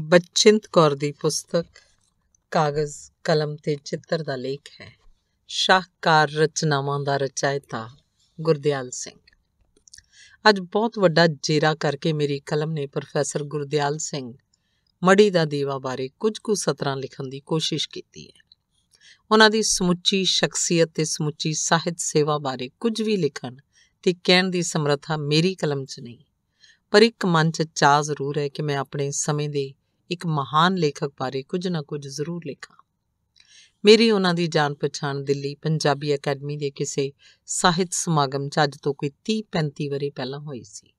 ਬਚਿੰਤ ਕੌਰ ਦੀ ਪੁਸਤਕ, ਕਾਗਜ਼, ਕਲਮ ਤੇ ਚਿੱਤਰ ਦਾ ਲੇਖ ਹੈ। ਸ਼ਾਹਕਾਰ ਰਚਨਾਵਾਂ ਦਾ ਰਚਾਇਤਾ ਗੁਰਦਿਆਲ ਸਿੰਘ। ਅੱਜ ਬਹੁਤ ਵੱਡਾ ਜੇਰਾ ਕਰਕੇ ਮੇਰੀ ਕਲਮ ਨੇ ਪ੍ਰੋਫੈਸਰ ਗੁਰਦਿਆਲ ਸਿੰਘ ਮੜੀ ਦਾ ਦੀਵਾ ਬਾਰੇ ਕੁਝ ਕੁ ਸਤਰਾਂ ਲਿਖਣ ਦੀ ਕੋਸ਼ਿਸ਼ ਕੀਤੀ ਹੈ। ਉਹਨਾਂ ਦੀ ਸਮੁੱਚੀ ਸ਼ਖਸੀਅਤ ਤੇ ਸਮੁੱਚੀ ਸਾਹਿਤ ਸੇਵਾ ਬਾਰੇ ਕੁਝ ਵੀ ਲਿਖਣ ਤੇ ਕਹਿਣ ਦੀ ਸਮਰੱਥਾ ਮੇਰੀ ਕਲਮ 'ਚ ਨਹੀਂ, ਪਰ ਇੱਕ ਮਨ 'ਚ ਚਾਹ ਜ਼ਰੂਰ ਹੈ ਕਿ ਮੈਂ ਆਪਣੇ ਸਮੇਂ ਦੇ ਇੱਕ ਮਹਾਨ ਲੇਖਕ ਬਾਰੇ ਕੁਝ ਨਾ ਕੁਝ ਜ਼ਰੂਰ ਲਿਖਾਂ। ਮੇਰੀ ਉਹਨਾਂ ਦੀ ਜਾਣ ਪਛਾਣ ਦਿੱਲੀ ਪੰਜਾਬੀ ਅਕੈਡਮੀ ਦੇ ਕਿਸੇ ਸਾਹਿਤ ਸਮਾਗਮ 'ਚ ਅੱਜ ਤੋਂ ਕੋਈ 30-35 ਵਰੇ ਪਹਿਲਾਂ ਹੋਈ ਸੀ।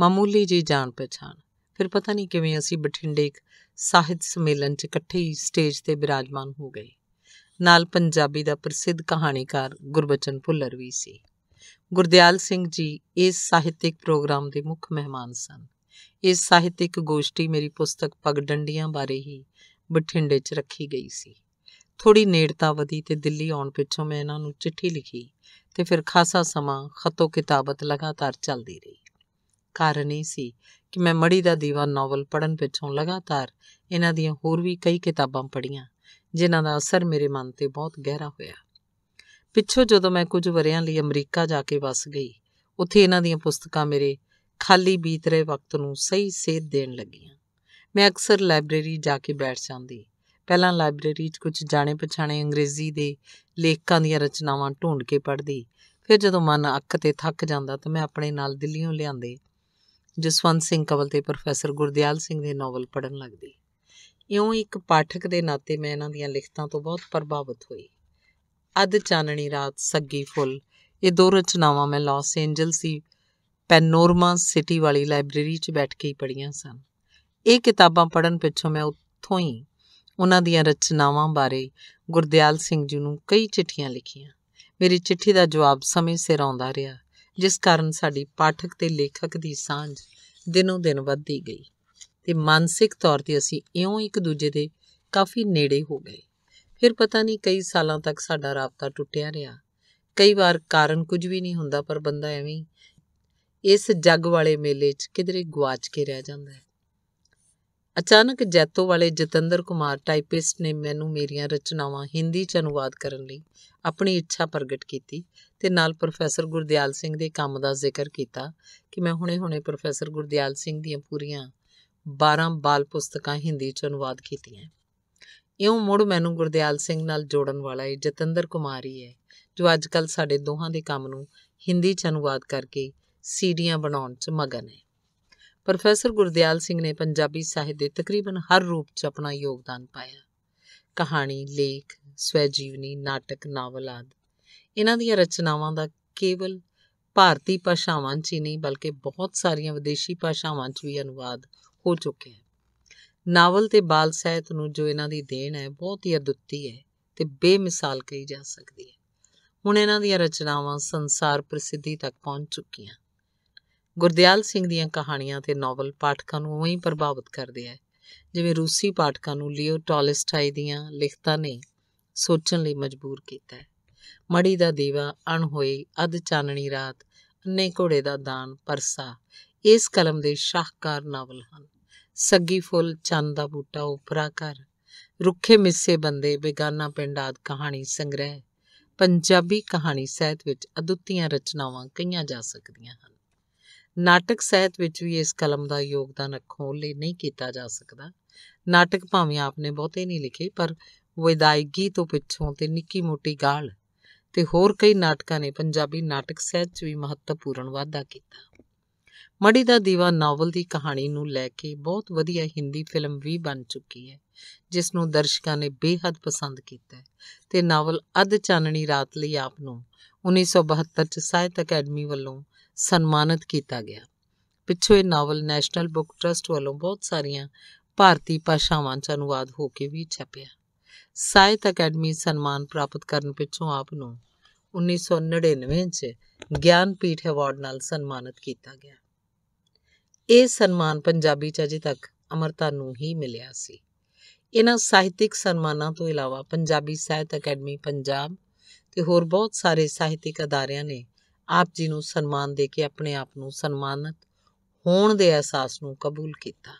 ਮਾਮੂਲੀ ਜੀ ਜਾਣ ਪਛਾਣ। ਫਿਰ ਪਤਾ ਨਹੀਂ ਕਿਵੇਂ ਅਸੀਂ ਬਠਿੰਡੇ ਇੱਕ ਸਾਹਿਤ ਸੰਮੇਲਨ 'ਚ ਇਕੱਠੇ ਹੀ ਸਟੇਜ ਤੇ ਬਿਰਾਜਮਾਨ ਹੋ ਗਏ। ਨਾਲ ਪੰਜਾਬੀ ਦਾ ਪ੍ਰਸਿੱਧ ਕਹਾਣੀਕਾਰ ਗੁਰਬਚਨ ਭੁੱਲਰ ਵੀ ਸੀ। ਗੁਰਦਿਆਲ ਸਿੰਘ ਜੀ ਇਸ ਸਾਹਿਤਿਕ ਪ੍ਰੋਗਰਾਮ ਦੇ ਮੁੱਖ ਮਹਿਮਾਨ ਸਨ। ਇਹ ਸਾਹਿਤਿਕ ਗੋਸ਼ਟੀ ਮੇਰੀ ਪੁਸਤਕ ਪਗਡੰਡੀਆਂ ਬਾਰੇ ਹੀ ਬਠਿੰਡੇ 'ਚ ਰੱਖੀ ਗਈ ਸੀ। ਥੋੜੀ ਨੇੜਤਾ ਵਧੀ ਤੇ ਦਿੱਲੀ ਆਉਣ ਪਿੱਛੋਂ ਮੈਂ ਇਹਨਾਂ ਨੂੰ ਚਿੱਠੀ ਲਿਖੀ ਤੇ ਫਿਰ ਖਾਸਾ ਸਮਾਂ ਖਤੋ ਕਿਤਾਬਤ ਲਗਾਤਾਰ ਚੱਲਦੀ ਰਹੀ। ਕਾਰਨ ਇਹ ਸੀ ਕਿ ਮੈਂ ਮੜੀ ਦਾ ਦੀਵਾ ਨਾਵਲ ਪੜਨ ਪਿੱਛੋਂ ਲਗਾਤਾਰ ਇਹਨਾਂ ਦੀਆਂ ਹੋਰ ਵੀ ਕਈ ਕਿਤਾਬਾਂ ਪੜ੍ਹੀਆਂ, ਜਿਨ੍ਹਾਂ ਦਾ ਅਸਰ ਮੇਰੇ ਮਨ ਤੇ ਬਹੁਤ ਗਹਿਰਾ ਹੋਇਆ। ਪਿੱਛੋਂ ਜਦੋਂ ਮੈਂ ਕੁਝ ਵਰਿਆਂ ਲਈ ਅਮਰੀਕਾ ਜਾ ਕੇ ਵਸ ਗਈ, ਉੱਥੇ ਇਹਨਾਂ ਦੀਆਂ ਪੁਸਤਕਾਂ ਮੇਰੇ ਖਾਲੀ ਬੀਤ ਰਹੇ ਵਕਤ ਨੂੰ ਸਹੀ ਸੇਧ ਦੇਣ ਲੱਗੀਆਂ। ਮੈਂ ਅਕਸਰ ਲਾਇਬ੍ਰੇਰੀ ਜਾ ਕੇ ਬੈਠ ਜਾਂਦੀ। ਪਹਿਲਾਂ ਲਾਇਬ੍ਰੇਰੀ 'ਚ ਕੁਝ ਜਾਣੇ ਪਛਾਣੇ ਅੰਗਰੇਜ਼ੀ ਦੇ ਲੇਖਕਾਂ ਦੀਆਂ ਰਚਨਾਵਾਂ ਢੂੰਡ ਕੇ ਪੜ੍ਹਦੀ। ਫਿਰ ਜਦੋਂ ਮਨ ਅੱਕ ਤੇ ਥੱਕ ਜਾਂਦਾ ਤਾਂ ਮੈਂ ਆਪਣੇ ਨਾਲ ਦਿੱਲੀੋਂ ਲਿਆਂਦੇ, ਜਸਵੰਤ ਸਿੰਘ ਕਵਲ ਤੇ ਪ੍ਰੋਫੈਸਰ ਗੁਰਦਿਆਲ ਸਿੰਘ ਦੇ ਨਾਵਲ ਪੜ੍ਹਨ ਲੱਗਦੀ। ਇਉਂ ਇੱਕ ਪਾਠਕ ਦੇ ਨਾਤੇ ਮੈਂ ਇਹਨਾਂ ਦੀਆਂ ਲਿਖਤਾਂ ਤੋਂ ਬਹੁਤ ਪ੍ਰਭਾਵਿਤ ਹੋਈ। ਅੱਧ ਚਾਨਣੀ ਰਾਤ ਸੱਗੀ ਫੁੱਲ, ਇਹ ਦੋ ਰਚਨਾਵਾਂ ਮੈਂ ਲਾਸ ਐਂਜਲਸ ਦੀ ਪੈਨੋਰਮਾ ਸਿਟੀ ਵਾਲੀ ਲਾਇਬ੍ਰੇਰੀ 'ਚ ਬੈਠ ਕੇ ਹੀ ਪੜ੍ਹੀਆਂ ਸਨ। ਇਹ ਕਿਤਾਬਾਂ ਪੜ੍ਹਨ ਪਿੱਛੋਂ ਮੈਂ ਉੱਥੋਂ ਹੀ ਉਹਨਾਂ ਦੀਆਂ ਰਚਨਾਵਾਂ ਬਾਰੇ ਗੁਰਦਿਆਲ ਸਿੰਘ ਜੀ ਨੂੰ ਕਈ ਚਿੱਠੀਆਂ ਲਿਖੀਆਂ। ਮੇਰੀ ਚਿੱਠੀ ਦਾ ਜਵਾਬ ਸਮੇਂ ਸਿਰ ਆਉਂਦਾ ਰਿਹਾ, ਜਿਸ ਕਾਰਨ ਸਾਡੀ ਪਾਠਕ ਤੇ ਲੇਖਕ ਦੀ ਸਾਂਝ ਦਿਨੋਂ ਦਿਨ ਵੱਧਦੀ ਗਈ ਤੇ ਮਾਨਸਿਕ ਤੌਰ ਤੇ ਅਸੀਂ ਇਉਂ ਇੱਕ ਦੂਜੇ ਦੇ ਕਾਫੀ ਨੇੜੇ ਹੋ ਗਏ। ਫਿਰ ਪਤਾ ਨਹੀਂ ਕਈ ਸਾਲਾਂ ਤੱਕ ਸਾਡਾ ਰਾਬਤਾ ਟੁੱਟਿਆ ਰਿਹਾ। ਕਈ ਵਾਰ ਕਾਰਨ ਕੁਝ ਵੀ ਨਹੀਂ ਹੁੰਦਾ, ਪਰ ਬੰਦਾ ਐਵੇਂ ਇਸ ਜੱਗ ਵਾਲੇ ਮੇਲੇ 'ਚ ਕਿਧਰੇ ਗਵਾਚ ਕੇ ਰਹਿ ਜਾਂਦਾ ਹੈ। ਅਚਾਨਕ ਜੈਤੋ ਵਾਲੇ ਜਤਿੰਦਰ ਕੁਮਾਰ ਟਾਈਪਿਸਟ ਨੇ ਮੈਨੂੰ ਮੇਰੀਆਂ ਰਚਨਾਵਾਂ ਹਿੰਦੀ 'ਚ ਅਨੁਵਾਦ ਕਰਨ ਲਈ ਆਪਣੀ ਇੱਛਾ ਪ੍ਰਗਟ ਕੀਤੀ ਤੇ ਨਾਲ ਪ੍ਰੋਫੈਸਰ ਗੁਰਦਿਆਲ ਸਿੰਘ ਦੇ ਕੰਮ ਦਾ ਜ਼ਿਕਰ ਕੀਤਾ ਕਿ ਮੈਂ ਹੁਣੇ-ਹੁਣੇ ਪ੍ਰੋਫੈਸਰ ਗੁਰਦਿਆਲ ਸਿੰਘ ਦੀਆਂ ਪੂਰੀਆਂ 12 ਬਾਲ ਪੁਸਤਕਾਂ ਹਿੰਦੀ 'ਚ ਅਨੁਵਾਦ ਕੀਤੀਆਂ। ਇਉਂ ਮੁੜ ਮੈਨੂੰ ਗੁਰਦਿਆਲ ਸਿੰਘ ਨਾਲ ਜੋੜਨ ਵਾਲਾ ਇਹ ਜਤਿੰਦਰ ਕੁਮਾਰ ਹੀ ਹੈ, ਜੋ ਅੱਜਕੱਲ ਸਾਡੇ ਦੋਹਾਂ ਦੇ ਕੰਮ ਨੂੰ ਹਿੰਦੀ 'ਚ ਅਨੁਵਾਦ ਕਰਕੇ ਸੀਡੀਆਂ ਬਣਾਉਣ 'ਚ ਮਗਨ ਹੈ। ਪ੍ਰੋਫੈਸਰ ਗੁਰਦਿਆਲ ਸਿੰਘ ਨੇ ਪੰਜਾਬੀ ਸਾਹਿਤ ਦੇ ਤਕਰੀਬਨ ਹਰ ਰੂਪ 'ਚ ਆਪਣਾ ਯੋਗਦਾਨ ਪਾਇਆ। ਕਹਾਣੀ, ਲੇਖ ਸਵੈ ਜੀਵਨੀ ਨਾਟਕ, ਨਾਵਲ ਆਦਿ। ਇਹਨਾਂ ਦੀਆਂ ਰਚਨਾਵਾਂ ਦਾ ਕੇਵਲ ਭਾਰਤੀ ਭਾਸ਼ਾਵਾਂ 'ਚ ਹੀ ਨਹੀਂ, ਬਲਕਿ ਬਹੁਤ ਸਾਰੀਆਂ ਵਿਦੇਸ਼ੀ ਭਾਸ਼ਾਵਾਂ 'ਚ ਵੀ ਅਨੁਵਾਦ ਹੋ ਚੁੱਕਿਆ ਹਨ ਨਾਵਲ ਤੇ ਬਾਲ ਸਾਹਿਤ ਨੂੰ ਜੋ ਇਹਨਾਂ ਦੀ ਦੇਣ ਹੈ, ਬਹੁਤ ਹੀ ਅਦੁੱਤੀ ਹੈ ਤੇ ਬੇਮਿਸਾਲ ਕਹੀ ਜਾ ਸਕਦੀ ਹੈ। ਹੁਣ ਇਹਨਾਂ ਦੀਆਂ ਰਚਨਾਵਾਂ ਸੰਸਾਰ ਪ੍ਰਸਿੱਧੀ ਤੱਕ ਪਹੁੰਚ ਚੁੱਕੀਆਂ। ਗੁਰਦਿਆਲ ਸਿੰਘ ਦੀਆਂ ਕਹਾਣੀਆਂ ਤੇ ਨਾਵਲ ਪਾਠਕਾਂ ਨੂੰ ਉਵੇਂ ਹੀ ਪ੍ਰਭਾਵਿਤ ਕਰਦੇ ਆ। ਜਿਵੇਂ ਰੂਸੀ ਪਾਠਕਾਂ ਨੂੰ ਲਿਓ ਟੋਲਸਟਾਈ ਦੀਆਂ ਲਿਖਤਾਂ ਨੇ ਸੋਚਣ ਲਈ ਮਜਬੂਰ ਕੀਤਾ ਹੈ। ਮੜੀ ਦਾ ਦੀਵਾ ਅਣ ਹੋਈ ਅਧ ਚਾਨਣੀ ਰਾਤ, ਅੰਨੇ ਘੋੜੇ ਦਾ ਦਾਨ, ਪਰਸਾ, ਇਸ ਕਲਮ ਦੇ ਸ਼ਾਹਕਾਰ ਨਾਵਲ ਹਨ। ਸੱਗੀ ਫੁੱਲ ਚੰਦ ਦਾ ਬੂਟਾ, ਉਪਰਾ ਕਰ ਰੁੱਖੇ ਮਿੱਸੇ ਬੰਦੇ, ਬੇਗਾਨਾ ਪਿੰਡ ਆਦ ਕਹਾਣੀ ਸੰਗ੍ਰਹਿ, ਪੰਜਾਬੀ ਕਹਾਣੀ ਸਾਹਿਤ ਵਿੱਚ ਅਦੁੱਤੀਆਂ ਰਚਨਾਵਾਂ ਕਈਆਂ ਜਾ ਸਕਦੀਆਂ ਹਨ। ਨਾਟਕ ਸਾਹਿਤ ਵਿੱਚ ਵੀ ਇਸ ਕਲਮ ਦਾ ਯੋਗਦਾਨ ਅੱਖੋਂ ਲਈ ਨਹੀਂ ਕੀਤਾ ਜਾ ਸਕਦਾ। ਨਾਟਕ ਭਾਵੇਂ ਆਪਨੇ ਬਹੁਤੇ ਨਹੀਂ ਲਿਖੇ, ਪਰ ਵਿਦਾਇਗੀ ਤੋਂ ਪਿੱਛੋਂ ਤੇ ਨਿੱਕੀ ਮੋਟੀ ਗਾਲ ਤੇ ਹੋਰ ਕਈ ਨਾਟਕਾਂ ਨੇ ਪੰਜਾਬੀ ਨਾਟਕ ਸਾਹਿਤ 'ਚ ਵੀ ਮਹੱਤਵਪੂਰਨ ਵਾਧਾ ਕੀਤਾ। ਮੜੀ ਦਾ ਦੀਵਾ ਨਾਵਲ ਦੀ ਕਹਾਣੀ ਨੂੰ ਲੈ ਕੇ ਬਹੁਤ ਵਧੀਆ ਹਿੰਦੀ ਫਿਲਮ ਵੀ ਬਣ ਚੁੱਕੀ ਹੈ, ਜਿਸ ਨੂੰ ਦਰਸ਼ਕਾਂ ਨੇ ਬੇਹੱਦ ਪਸੰਦ ਕੀਤਾ ਹੈ ਤੇ ਨਾਵਲ ਅੱਧ ਚਾਨਣੀ ਰਾਤ ਲਈ ਆਪ ਨੂੰ 1972 ਚ ਸਾਹਿਤ ਅਕੈਡਮੀ ਵੱਲੋਂ ਸਨਮਾਨਿਤ ਕੀਤਾ ਗਿਆ। ਪਿੱਛੋਂ ਇਹ ਨਾਵਲ ਨੈਸ਼ਨਲ ਬੁੱਕ ਟਰਸਟ ਵੱਲੋਂ ਬਹੁਤ ਸਾਰੀਆਂ ਭਾਰਤੀ ਭਾਸ਼ਾਵਾਂ 'ਚ ਅਨੁਵਾਦ ਹੋ ਕੇ ਵੀ ਛਪਿਆ। ਸਾਹਿਤ ਅਕੈਡਮੀ ਸਨਮਾਨ ਪ੍ਰਾਪਤ ਕਰਨ ਪਿੱਛੋਂ ਆਪ ਨੂੰ 1999 'ਚ ਗਿਆਨਪੀਠ ਅਵਾਰਡ ਨਾਲ ਸਨਮਾਨਿਤ ਕੀਤਾ ਗਿਆ। ਇਹ ਸਨਮਾਨ ਪੰਜਾਬੀ 'ਚ ਅਜੇ ਤੱਕ ਅਮਰਤਾ ਨੂੰ ਹੀ ਮਿਲਿਆ ਸੀ। ਇਹਨਾਂ ਸਾਹਿਤਿਕ ਸਨਮਾਨਾਂ ਤੋਂ ਇਲਾਵਾ ਪੰਜਾਬੀ ਸਾਹਿਤ ਅਕੈਡਮੀ ਪੰਜਾਬ ਤੇ ਹੋਰ ਬਹੁਤ ਸਾਰੇ ਸਾਹਿਤਿਕ ਅਦਾਰਿਆਂ ਨੇ ਆਪ ਜੀ ਨੂੰ ਸਨਮਾਨ ਦੇ ਕੇ ਆਪਣੇ ਆਪ ਨੂੰ ਸਨਮਾਨਿਤ ਹੋਣ ਦੇ ਅਹਿਸਾਸ ਨੂੰ ਕਬੂਲ ਕੀਤਾ।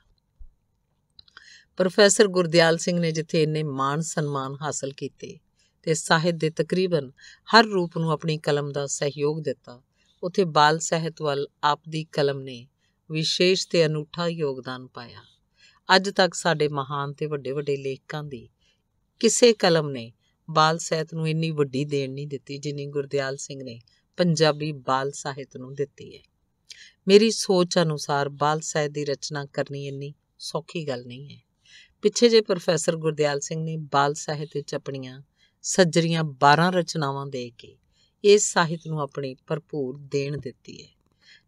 ਪ੍ਰੋਫੈਸਰ ਗੁਰਦਿਆਲ ਸਿੰਘ ਨੇ ਜਿੱਥੇ ਇੰਨੇ ਮਾਣ ਸਨਮਾਨ ਹਾਸਲ ਕੀਤੇ ਤੇ ਸਾਹਿਤ ਦੇ ਤਕਰੀਬਨ ਹਰ ਰੂਪ ਨੂੰ ਆਪਣੀ ਕਲਮ ਦਾ ਸਹਿਯੋਗ ਦਿੱਤਾ, ਉਥੇ ਬਾਲ ਸਾਹਿਤ ਵੱਲ ਆਪ ਦੀ ਕਲਮ ਨੇ ਵਿਸ਼ੇਸ਼ ਤੇ ਅਨੂਠਾ ਯੋਗਦਾਨ ਪਾਇਆ। ਅੱਜ ਤੱਕ ਸਾਡੇ ਮਹਾਨ ਤੇ ਵੱਡੇ ਵੱਡੇ ਲੇਖਕਾਂ ਦੀ ਕਿਸੇ ਕਲਮ ਨੇ ਬਾਲ ਸਾਹਿਤ ਨੂੰ ਇੰਨੀ ਵੱਡੀ ਦੇਣ ਨਹੀਂ ਦਿੱਤੀ ਜਿੰਨੀ ਗੁਰਦਿਆਲ ਸਿੰਘ ਨੇ ਪੰਜਾਬੀ ਬਾਲ ਸਾਹਿਤ ਨੂੰ ਦਿੱਤੀ ਹੈ। ਮੇਰੀ ਸੋਚ ਅਨੁਸਾਰ ਬਾਲ ਸਾਹਿਤ ਦੀ ਰਚਨਾ ਕਰਨੀ ਇੰਨੀ ਸੌਖੀ ਗੱਲ ਨਹੀਂ ਹੈ। ਪਿੱਛੇ ਜੇ ਪ੍ਰੋਫੈਸਰ ਗੁਰਦਿਆਲ ਸਿੰਘ ਨੇ ਬਾਲ ਸਾਹਿਤ ਵਿੱਚ ਆਪਣੀਆਂ ਸੱਜਰੀਆਂ 12 ਰਚਨਾਵਾਂ ਦੇ ਕੇ ਇਸ ਸਾਹਿਤ ਨੂੰ ਆਪਣੀ ਭਰਪੂਰ ਦੇਣ ਦਿੱਤੀ ਹੈ,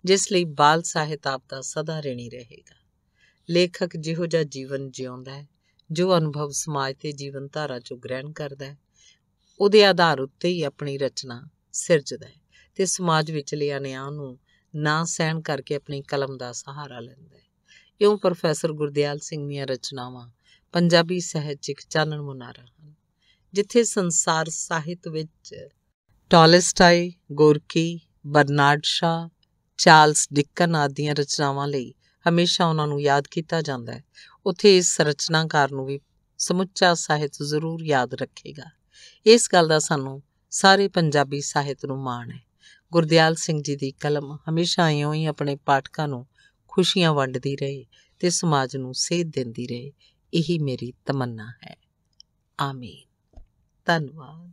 ਜਿਸ ਲਈ ਬਾਲ ਸਾਹਿਤ ਆਪ ਦਾ ਸਦਾ ਰਹਿਣੀ ਰਹੇਗਾ। ਲੇਖਕ ਜਿਹੋ ਜਿਹਾ ਜੀਵਨ ਜਿਉਂਦਾ ਹੈ, ਜੋ ਅਨੁਭਵ ਸਮਾਜ ਤੇ ਜੀਵਨ ਧਾਰਾ ਚੋਂ ਗ੍ਰਹਿਣ ਕਰਦਾ ਹੈ, ਉਹਦੇ ਆਧਾਰ ਉੱਤੇ ਹੀ ਆਪਣੀ ਰਚਨਾ ਸਿਰਜਦਾ ਹੈ। ਤੇ ਸਮਾਜ ਵਿਚਲੇ ਅਨਿਆਂ ਨੂੰ ਨਾ ਸਹਿਣ ਕਰਕੇ ਆਪਣੀ ਕਲਮ ਦਾ ਸਹਾਰਾ ਲੈਂਦਾ ਹੈ। ਇਉਂ ਪ੍ਰੋਫੈਸਰ ਗੁਰਦਿਆਲ ਸਿੰਘ ਦੀਆਂ ਰਚਨਾਵਾਂ ਪੰਜਾਬੀ ਸਾਹਿਤ 'ਚ ਇੱਕ ਚਾਨਣ ਮੁਨਾਰਾ ਹਨ, ਜਿੱਥੇ ਸੰਸਾਰ ਸਾਹਿਤ ਵਿੱਚ Tolstoy, Gorky, Bernard Shaw Charles Dickens ਆਦੀਆਂ ਰਚਨਾਵਾਂ ਲਈ ਹਮੇਸ਼ਾ ਉਹਨਾਂ ਨੂੰ ਯਾਦ ਕੀਤਾ ਜਾਂਦਾ ਹੈ। ਉੱਥੇ ਇਸ ਰਚਨਾਕਾਰ ਨੂੰ ਵੀ ਸਮੁੱਚਾ ਸਾਹਿਤ ਜ਼ਰੂਰ ਯਾਦ ਰੱਖੇਗਾ। ਇਸ ਗੱਲ ਦਾ ਸਾਨੂੰ ਸਾਰੇ ਪੰਜਾਬੀ ਸਾਹਿਤ ਨੂੰ ਮਾਣ ਹੈ। ਗੁਰਦਿਆਲ ਸਿੰਘ ਜੀ ਦੀ ਕਲਮ ਹਮੇਸ਼ਾ ਇਉਂ ਹੀ ਆਪਣੇ ਪਾਠਕਾਂ ਨੂੰ ਖੁਸ਼ੀਆਂ ਵੰਡਦੀ ਰਹੇ ਤੇ ਸਮਾਜ ਨੂੰ ਸੇਧ ਦਿੰਦੀ ਰਹੇ। ਇਹੀ ਮੇਰੀ ਤਮੰਨਾ ਹੈ। ਆਮੀਨ। ਧੰਨਵਾਦ।